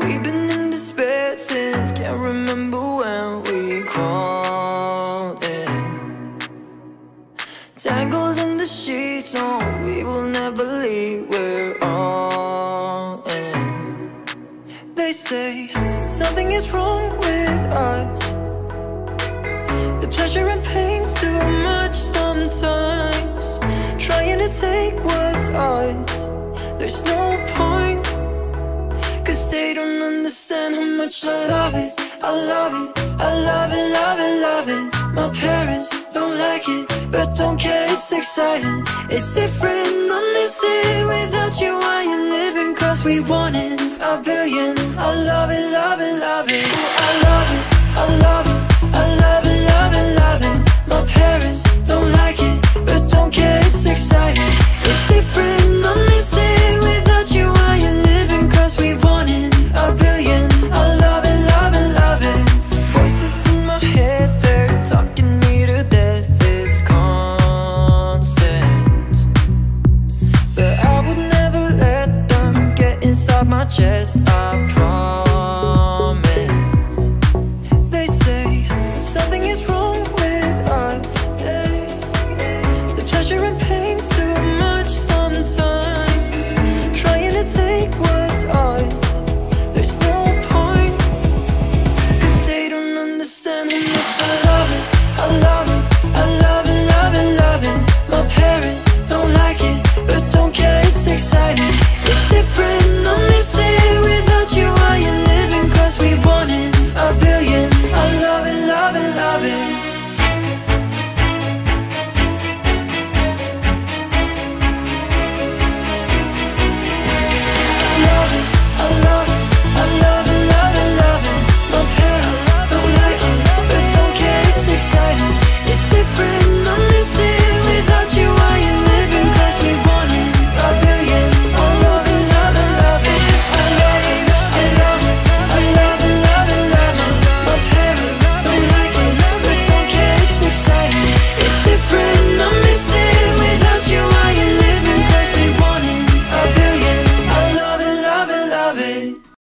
We've been in despair since can't remember when we crawled in. Tangled in the sheets, no, we will never leave. We're all in. They say something is wrong with us. The pleasure and pain's too much what's ours. There's no point. Cause they don't understand how much I love it. I love it. I love it, love it, love it. My parents don't like it, but don't care. It's exciting. It's different. I miss it without you. I ain't living cause we want it. A billion. I love it, love it, love it. chest